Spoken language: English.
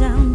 sound